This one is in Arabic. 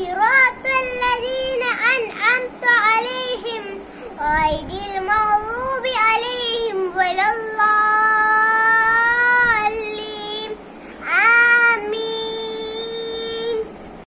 صراط الذين أنعمت عليهم غير الموت